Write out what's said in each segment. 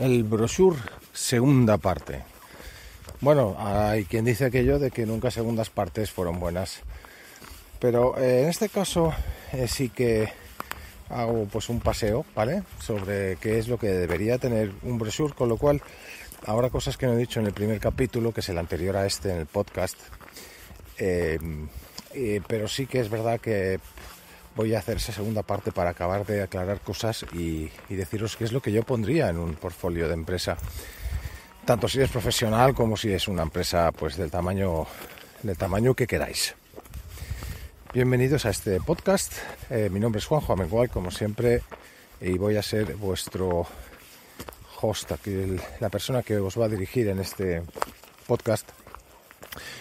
El brochure segunda parte. Bueno, hay quien dice aquello de que nunca segundas partes fueron buenas. Pero eh, en este caso eh, sí que hago pues un paseo, ¿vale? Sobre qué es lo que debería tener un brochure, con lo cual ahora cosas que no he dicho en el primer capítulo, que es el anterior a este en el podcast. Eh, pero sí que es verdad que voy a hacer esa segunda parte para acabar de aclarar cosas y, deciros qué es lo que yo pondría en un portfolio de empresa. Tanto si es profesional como si es una empresa pues del tamaño, del tamaño que queráis. Bienvenidos a este podcast. Eh, mi nombre es Juanjo Amengual, como siempre, y voy a ser vuestro host, la persona que os va a dirigir en este podcast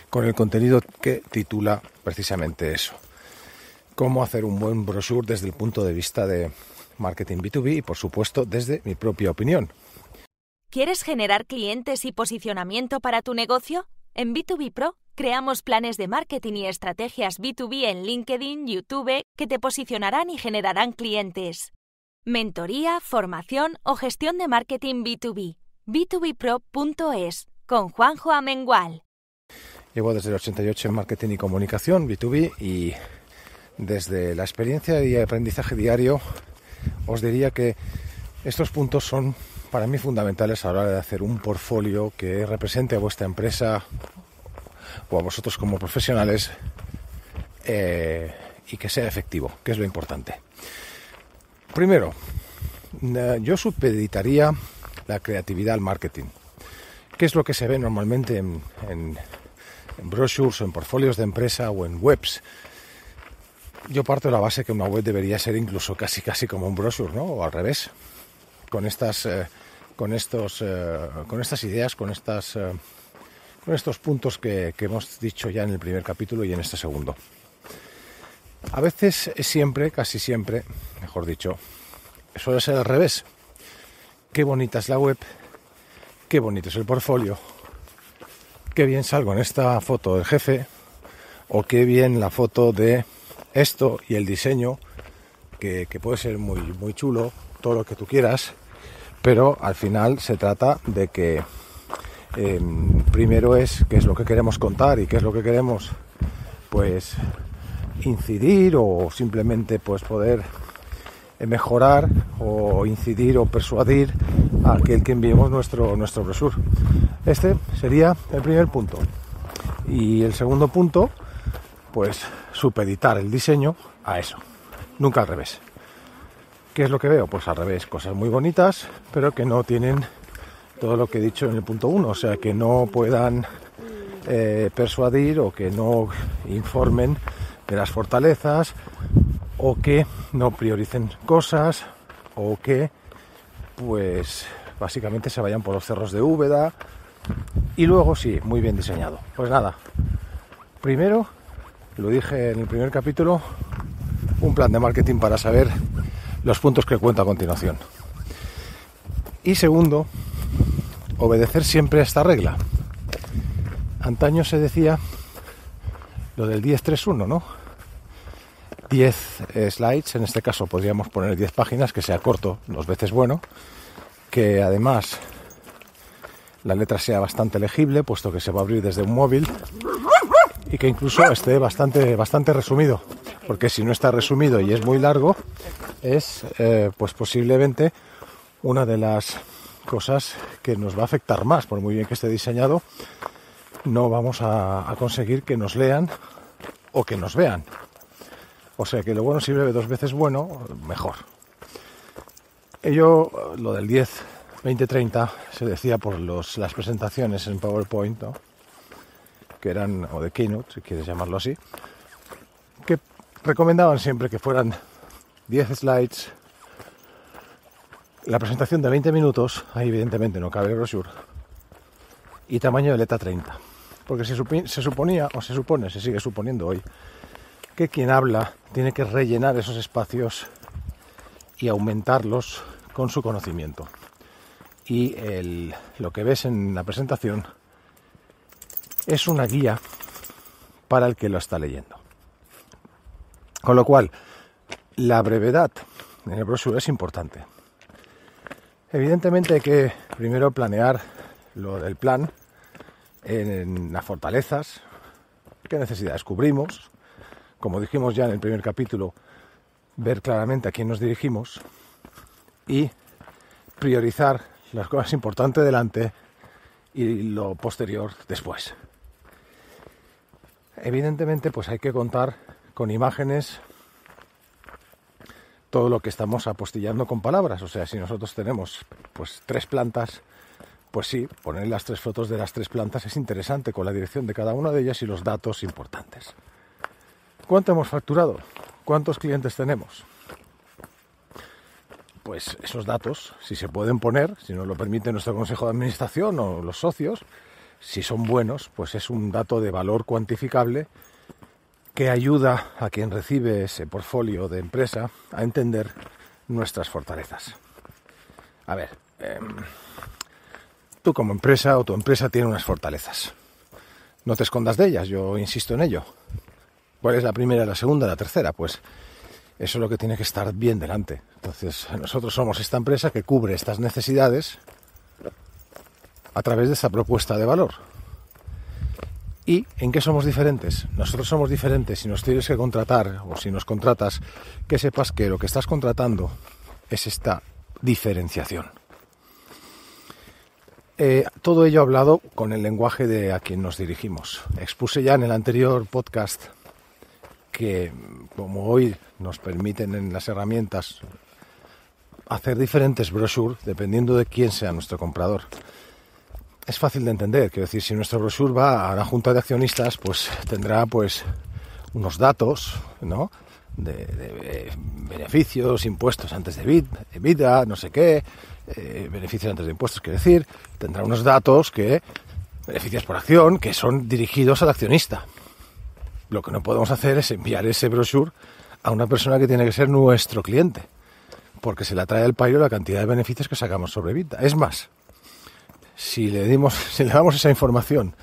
con el contenido que titula precisamente eso cómo hacer un buen brochure desde el punto de vista de marketing B2B y por supuesto desde mi propia opinión. ¿Quieres generar clientes y posicionamiento para tu negocio? En B2B Pro creamos planes de marketing y estrategias B2B en LinkedIn, YouTube que te posicionarán y generarán clientes. Mentoría, formación o gestión de marketing B2B. b2bpro.es con Juanjo Amengual. Llevo desde el 88 en marketing y comunicación B2B y desde la experiencia y aprendizaje diario, os diría que estos puntos son para mí fundamentales a la hora de hacer un portfolio que represente a vuestra empresa o a vosotros como profesionales eh, y que sea efectivo, que es lo importante. Primero, eh, yo supeditaría la creatividad al marketing. ¿Qué es lo que se ve normalmente en, en brochures o en portfolios de empresa o en webs? Yo parto de la base que una web debería ser incluso casi casi como un brochure, ¿no? O al revés. Con estas eh, con estos eh, con estas ideas, con estas eh, con estos puntos que, que, hemos dicho ya en el primer capítulo y en este segundo. A veces es siempre, casi siempre, mejor dicho, suele ser al revés. Qué bonita es la web, qué bonito es el portfolio, qué bien salgo en esta foto del jefe, o qué bien la foto de esto y el diseño, que, puede ser muy, muy chulo, todo lo que tú quieras, pero al final se trata de que em, primero es qué es lo que queremos contar y qué es lo que queremos pues incidir o simplemente pues poder mejorar o incidir o persuadir a aquel que enviemos nuestro nuestro brochure. Este sería el primer punto. Y el segundo punto, pues supeditar el diseño a eso, nunca al revés. ¿Qué es lo que veo? Pues al revés, cosas muy bonitas, pero que no tienen todo lo que he dicho en el punto 1, o sea, que no puedan eh, persuadir o que no informen de las fortalezas o que no prioricen cosas o que pues básicamente se vayan por los cerros de Úbeda y luego sí, muy bien diseñado. Pues nada, primero lo dije en el primer capítulo, un plan de marketing para saber los puntos que cuento a continuación. Y segundo, obedecer siempre a esta regla. Antaño se decía lo del 10-3-1, ¿no? 10 slides, en este caso podríamos poner 10 páginas, que sea corto, dos veces bueno, que además la letra sea bastante legible, puesto que se va a abrir desde un móvil y que incluso esté bastante, bastante resumido, porque si no está resumido y es muy largo, es eh, pues posiblemente una de las cosas que nos va a afectar más, por muy bien que esté diseñado, no vamos a, conseguir que nos lean o que nos vean. O sea que lo bueno si breve dos veces bueno, mejor. Ello, lo del 10, 20, 30, se decía por los, las presentaciones en PowerPoint, ¿no? Que eran, o de Keynote, si quieres llamarlo así, que recomendaban siempre que fueran 10 slides, la presentación de 20 minutos, ahí evidentemente no cabe el brochure, y tamaño de letra 30. Porque se, se suponía, o se supone, se sigue suponiendo hoy, que quien habla tiene que rellenar esos espacios y aumentarlos con su conocimiento. Y el, lo que ves en la presentación es una guía para el que lo está leyendo. Con lo cual, la brevedad en el brochure es importante. Evidentemente hay que primero planear lo del plan en las fortalezas, qué necesidades cubrimos, como dijimos ya en el primer capítulo, ver claramente a quién nos dirigimos y priorizar las cosas importantes delante y lo posterior después. Evidentemente, pues hay que contar con imágenes todo lo que estamos apostillando con palabras. O sea, si nosotros tenemos pues tres plantas, pues sí, poner las tres fotos de las tres plantas es interesante con la dirección de cada una de ellas y los datos importantes. ¿Cuánto hemos facturado? ¿Cuántos clientes tenemos? Pues esos datos, si se pueden poner, si nos lo permite nuestro consejo de administración o los socios, si son buenos, pues es un dato de valor cuantificable que ayuda a quien recibe ese portfolio de empresa a entender nuestras fortalezas. A ver, em, tú como empresa o tu empresa tiene unas fortalezas. No te escondas de ellas, yo insisto en ello. ¿Cuál es la primera, la segunda, la tercera? Pues eso es lo que tiene que estar bien delante. Entonces, nosotros somos esta empresa que cubre estas necesidades a través de esta propuesta de valor. ¿Y en qué somos diferentes? Nosotros somos diferentes si nos tienes que contratar o si nos contratas, que sepas que lo que estás contratando es esta diferenciación. Eh, todo ello hablado con el lenguaje de a quien nos dirigimos. Expuse ya en el anterior podcast que, como hoy nos permiten en las herramientas hacer diferentes brochures dependiendo de quién sea nuestro comprador es fácil de entender. Quiero decir, si nuestro brochure va a la junta de accionistas, pues tendrá pues unos datos, ¿no? De, beneficios, impuestos antes de vida, no sé qué, eh, beneficios antes de impuestos, quiero decir, tendrá unos datos que, beneficios por acción, que son dirigidos al accionista. Lo que no podemos hacer es enviar ese brochure a una persona que tiene que ser nuestro cliente, porque se le atrae al payo la cantidad de beneficios que sacamos sobre vida. Es más, si le, dimos, si le damos esa información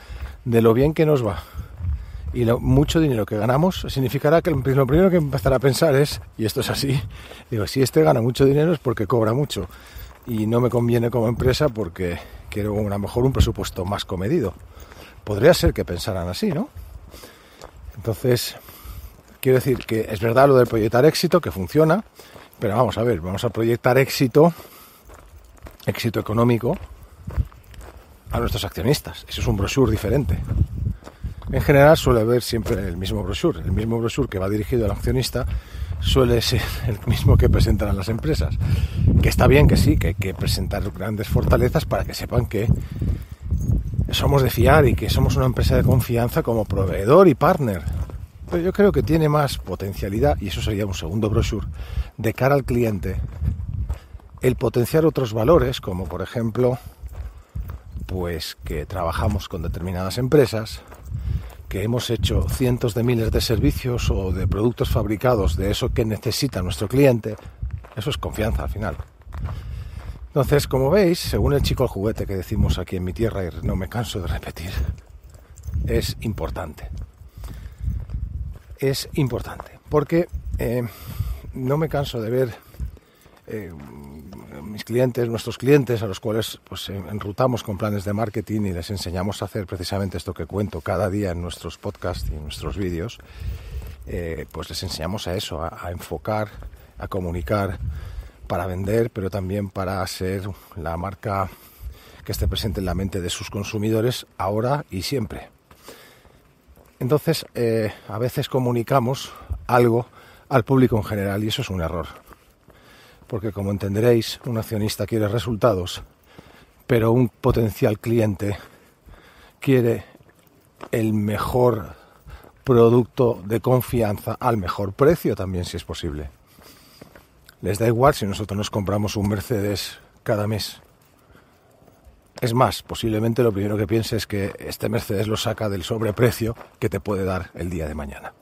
de lo bien que nos va y lo mucho dinero que ganamos, significará que lo primero que empezará a pensar es, y esto es así, digo, si este gana mucho dinero es porque cobra mucho y no me conviene como empresa porque quiero a lo mejor un presupuesto más comedido. Podría ser que pensaran así, ¿no? Entonces, quiero decir que es verdad lo de proyectar éxito, que funciona, pero vamos a ver, vamos a proyectar éxito, éxito económico, a nuestros accionistas. Eso es un brochure diferente. En general suele haber siempre el mismo brochure. El mismo brochure que va dirigido al accionista suele ser el mismo que presentan las empresas. Que está bien que sí, que hay que presentar grandes fortalezas para que sepan que somos de fiar y que somos una empresa de confianza como proveedor y partner. Pero yo creo que tiene más potencialidad, y eso sería un segundo brochure, de cara al cliente, el potenciar otros valores, como por ejemplo pues que trabajamos con determinadas empresas, que hemos hecho cientos de miles de servicios o de productos fabricados de eso que necesita nuestro cliente, eso es confianza al final. Entonces, como veis, según el chico al juguete que decimos aquí en mi tierra y no me canso de repetir, es importante. Es importante, porque eh, no me canso de ver eh, mis clientes, nuestros clientes, a los cuales pues enrutamos con planes de marketing y les enseñamos a hacer precisamente esto que cuento cada día en nuestros podcasts y en nuestros vídeos, eh, pues les enseñamos a eso, a, enfocar, a comunicar para vender, pero también para ser la marca que esté presente en la mente de sus consumidores ahora y siempre. Entonces, eh, a veces comunicamos algo al público en general y eso es un error porque como entenderéis, un accionista quiere resultados, pero un potencial cliente quiere el mejor producto de confianza al mejor precio también, si es posible. Les da igual si nosotros nos compramos un Mercedes cada mes. Es más, posiblemente lo primero que piense es que este Mercedes lo saca del sobreprecio que te puede dar el día de mañana.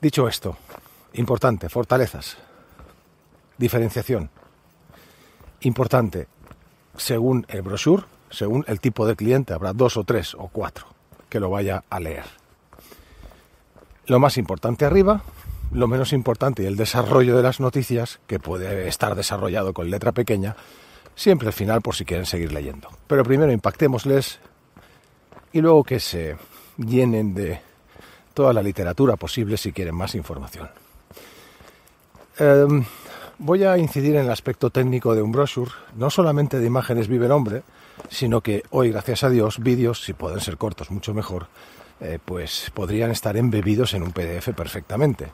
Dicho esto, importante, fortalezas. Diferenciación. Importante, según el brochure, según el tipo de cliente, habrá dos o tres o cuatro que lo vaya a leer. Lo más importante arriba, lo menos importante y el desarrollo de las noticias, que puede estar desarrollado con letra pequeña, siempre al final por si quieren seguir leyendo. Pero primero impactémosles y luego que se llenen de toda la literatura posible si quieren más información. Em, voy a incidir en el aspecto técnico de un brochure. No solamente de imágenes vive el hombre, sino que hoy, gracias a Dios, vídeos, si pueden ser cortos, mucho mejor, eh, pues podrían estar embebidos en un PDF perfectamente.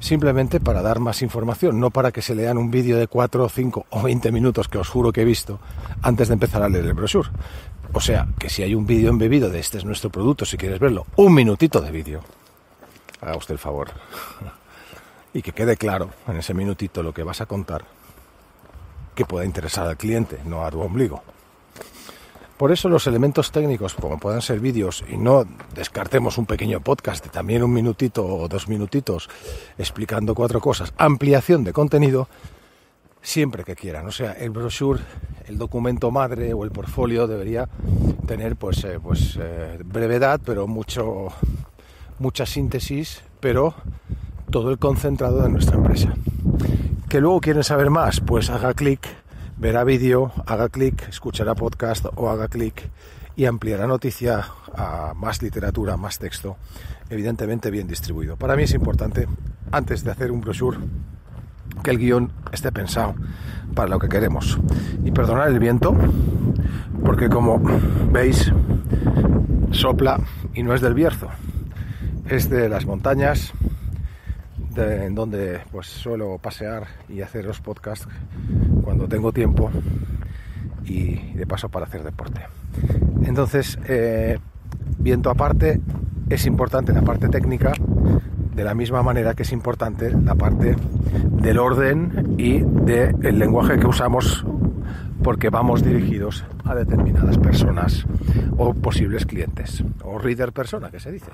Simplemente para dar más información, no para que se lean un vídeo de 4, 5 o 20 minutos que os juro que he visto antes de empezar a leer el brochure. O sea, que si hay un vídeo embebido de este es nuestro producto, si quieres verlo, un minutito de vídeo. Haga usted el favor. y que quede claro en ese minutito lo que vas a contar que pueda interesar al cliente, no a tu ombligo. Por eso los elementos técnicos, como puedan ser vídeos, y no descartemos un pequeño podcast de también un minutito o dos minutitos explicando cuatro cosas, ampliación de contenido, siempre que quieran. O sea, el brochure, el documento madre o el portfolio debería tener pues, eh, pues eh, brevedad, pero mucho, mucha síntesis, pero todo el concentrado de nuestra empresa. Que luego quieren saber más, pues haga clic, verá vídeo, haga clic, escuchará podcast o haga clic y ampliará noticia a más literatura, más texto, evidentemente bien distribuido. Para mí es importante, antes de hacer un brochure, que el guion esté pensado para lo que queremos. Y perdonar el viento, porque como veis, sopla y no es del Bierzo, es de las montañas en donde pues suelo pasear y hacer los podcasts cuando tengo tiempo y de paso para hacer deporte. Entonces, eh, viento aparte, es importante la parte técnica, de la misma manera que es importante la parte del orden y del lenguaje que usamos porque vamos dirigidos a determinadas personas o posibles clientes o reader persona que se dice.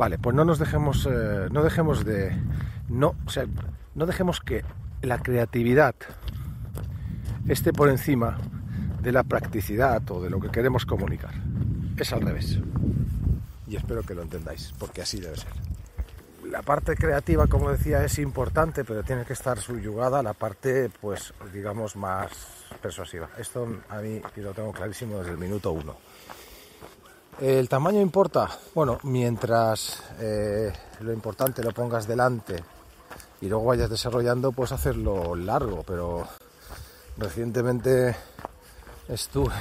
Vale, pues no nos dejemos, eh, no dejemos de, no, o sea, no dejemos que la creatividad esté por encima de la practicidad o de lo que queremos comunicar. Es al revés. Y espero que lo entendáis, porque así debe ser. La parte creativa, como decía, es importante, pero tiene que estar subyugada a la parte, pues, digamos, más persuasiva. Esto a mí lo tengo clarísimo desde el minuto uno. ¿El tamaño importa? Bueno, mientras eh, lo importante lo pongas delante y luego vayas desarrollando, puedes hacerlo largo, pero recientemente estuve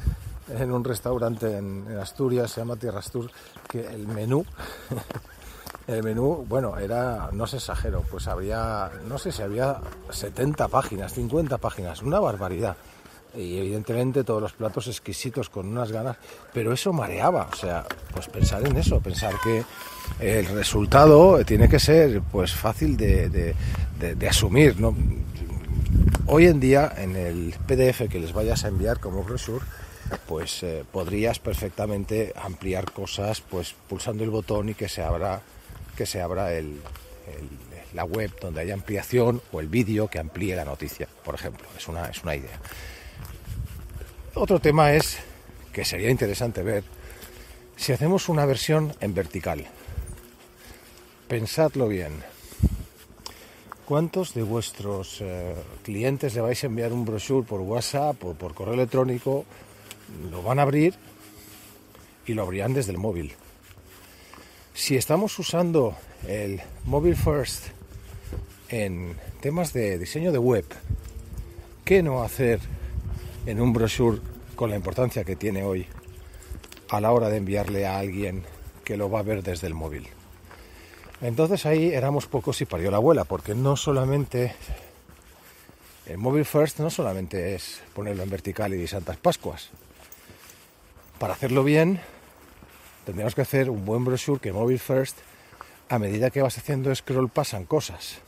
en un restaurante en, Asturias, se llama Tierra Astur, que el menú, el menú, bueno, era, no se exagero, pues había, no sé si había 70 páginas, 50 páginas, una barbaridad y evidentemente todos los platos exquisitos con unas ganas, pero eso mareaba, o sea, pues pensar en eso, pensar que el resultado tiene que ser pues fácil de, asumir, ¿no? Hoy en día en el PDF que les vayas a enviar como brochure, pues eh, podrías perfectamente ampliar cosas pues pulsando el botón y que se abra que se abra el, la web donde haya ampliación o el vídeo que amplíe la noticia, por ejemplo. Es una, es una idea. Otro tema es que sería interesante ver si hacemos una versión en vertical. Pensadlo bien. ¿Cuántos de vuestros eh, clientes le vais a enviar un brochure por WhatsApp o por correo electrónico? Lo van a abrir y lo abrirán desde el móvil. Si estamos usando el Mobile First en temas de diseño de web, ¿qué no hacer en un brochure con la importancia que tiene hoy a la hora de enviarle a alguien que lo va a ver desde el móvil. Entonces ahí éramos pocos y parió la abuela, porque no solamente el móvil first no solamente es ponerlo en vertical y Santas Pascuas. Para hacerlo bien, tendríamos que hacer un buen brochure que móvil first, a medida que vas haciendo scroll pasan cosas.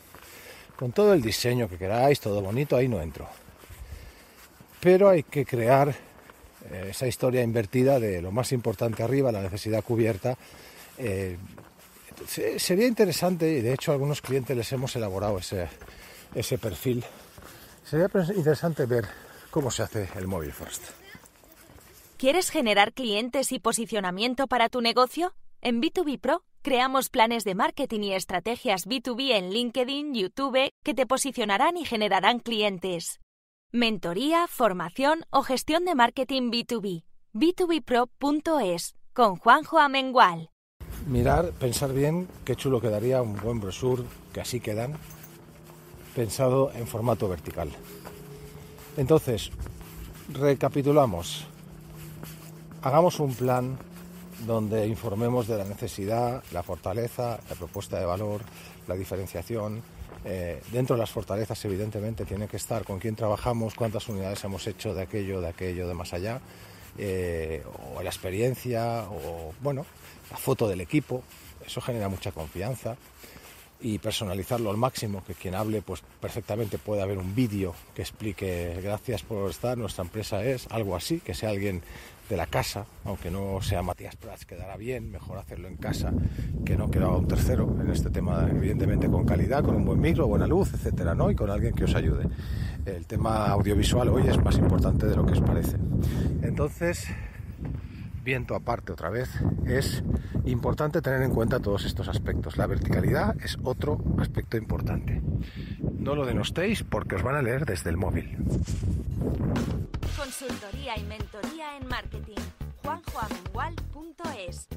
Con todo el diseño que queráis, todo bonito, ahí no entro pero hay que crear eh, esa historia invertida de lo más importante arriba, la necesidad cubierta. Eh, sería interesante, y de hecho a algunos clientes les hemos elaborado ese, ese perfil, sería interesante ver cómo se hace el móvil first. ¿Quieres generar clientes y posicionamiento para tu negocio? En B2B Pro creamos planes de marketing y estrategias B2B en LinkedIn, YouTube que te posicionarán y generarán clientes. Mentoría, formación o gestión de marketing B2B. b2bpro.es con Juanjo Amengual. Mirar, pensar bien qué chulo quedaría un buen brochure, que así quedan, pensado en formato vertical. Entonces, recapitulamos. Hagamos un plan donde informemos de la necesidad, la fortaleza, la propuesta de valor, la diferenciación. Eh, dentro de las fortalezas, evidentemente, tiene que estar con quién trabajamos, cuántas unidades hemos hecho de aquello, de aquello, de más allá, eh, o la experiencia, o bueno, la foto del equipo. Eso genera mucha confianza y personalizarlo al máximo, que quien hable pues perfectamente pueda haber un vídeo que explique gracias por estar, nuestra empresa es, algo así, que sea alguien de la casa, aunque no sea Matías Prats, quedará bien, mejor hacerlo en casa que no que un tercero, en este tema evidentemente con calidad, con un buen micro, buena luz, etcétera, ¿no? Y con alguien que os ayude. El tema audiovisual hoy es más importante de lo que os parece. Entonces, viento aparte otra vez, es importante tener en cuenta todos estos aspectos. La verticalidad es otro aspecto importante. No lo denostéis porque os van a leer desde el móvil. Consultoría y mentoría en marketing. juanjoamengual.es